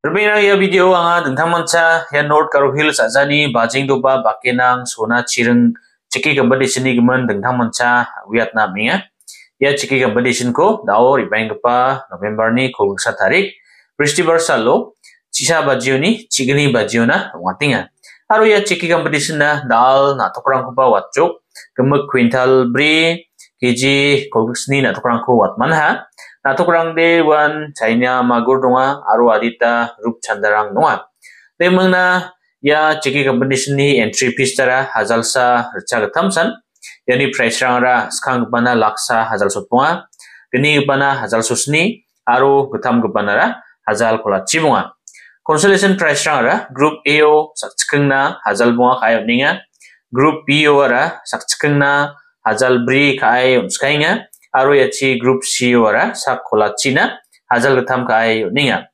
Berbeda ya video anga tentang manca ya North Karo Hills ajani bajing doba bakenang sona cireng ciki competition ni gemen tentang manca Vietnam ya. Ya ciki competition ko dao ribaing kepa November ni ko sa tarik Festival salo cisa bajio ni cigini bajio na watinga. Aru ya ciki competition na dal na tokrang kepa watjuk gemek quintal bri kiji ko ni na tokrang ko watman ha. Natok de wan China magur donga aru adita rup chandarang donga temang na ya cheki competition ni entry fees tara hazal sa rcha thamsan yani price rang ra skang bana laksa hazal sotpunga gini bana hazal susni aru gutam gubana ra hazal kola chibunga consolation price rang ra group AO sakchikeng na hazal bunga kayo ninga group BO ra sakchikeng na hazal bri aro yachi group C wara sak kola china hazal gatam kai ninga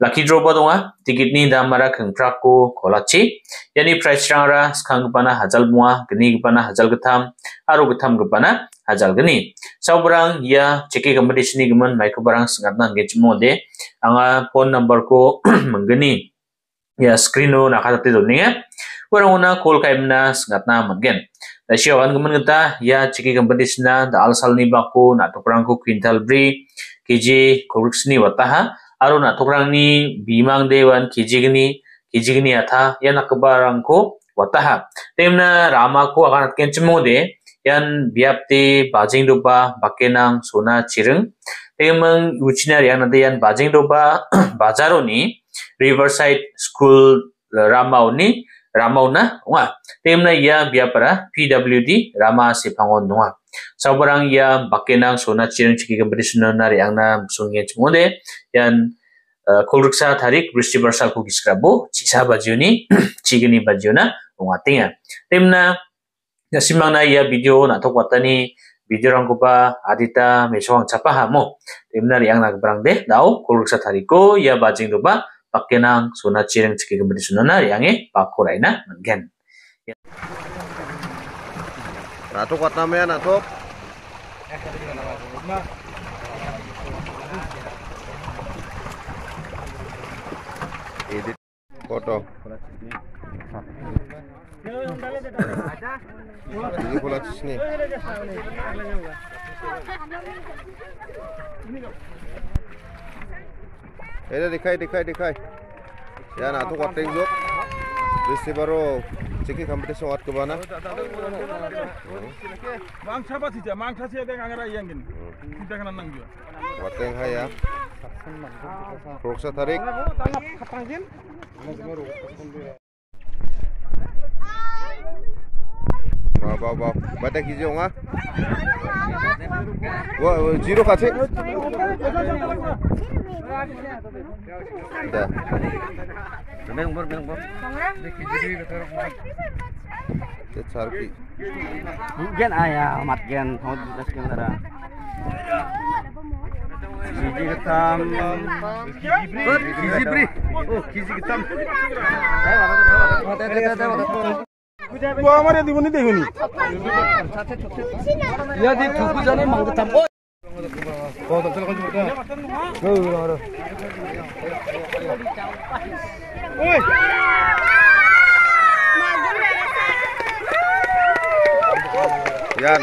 lucky draw ba donga ticket ni dam mara khangpra ko kola chi. Yani price rang ra skang bana hazal mua gni bana hazal gatam aro gatam gabana hazal gni saubrang ya cheki competition ni gman maiko barang sangatna ngechmo de. Anga phone number ko mangani ya screen no nakata do ninga warang una call kaimna sangatna mangen Siawan kemen kita ya ciki competition na da alsal ni baku na tokrang ku quintal bri kiji koruks ni wataha aru na tokrang ni bimang dewan kiji gini atha ya na kebarang ku wataha temna rama ku akan atken de yan biapti bajing doba bakenang sona cireng temang ucinar yang nanti yan bajing doba bazaro ni riverside school ramau ni Ramauna unga. Temna ya biapara PWD Rama Sipangon nunga sabarang ya bakenang sona chireng chiki competition na riangna sungye chmode yan kolruksa tarik bristi barsal ku giskrabo chisa bajiuni chigini bajiuna unga tinga temna ya simangna ya video na tok watani video rang kupa adita mesawang chapa hamo temna riangna barang de dau kolruksa tariko ya bajing pakenang suna cireng ciki kembali sunana yangi pakuraina ngen. Natuk wat namanya natuk. Edit foto. Ini pula sini. Ini dikai dikai dikai. Ya nak tu kuating jok. Bisi baru ciki kompetisi wat ke mana? Mang siapa sih Mang siapa yang anggar ayang gini? Kita kena nang juga. Kuating hai ya. Ruksa tarik. Bawa bawa bawa. Batak hijau ngah. Wah, zero kasih. Dah. Memang bor, memang bor. Cecar ki. Gen ayah mat Oh, ya? Ya di tuku jane mang ketam. Oh, tak salah kan juga. Oh, ada. Oi. ও আমার দিবনি দেখুনি ইয়াদি ঠুকু জানে মাংস থাম ও Yan.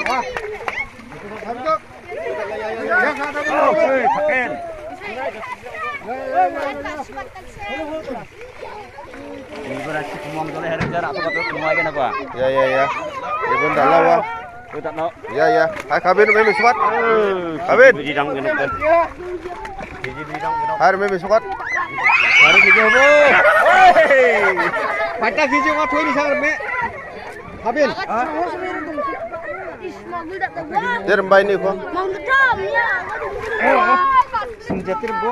Okay, pakin. Ya ya ya. Ibun dalau wa. Tu tak nak. Ya ya. Hai kabin me miswat. Kabin. Biji dang genuk kan. Biji biji dang genuk. Hai me miswat. Hari kiji apa? Pakai kiji ngah tuh ini sangat me. Habis. Dir mbai ni ko. Senjatir bu.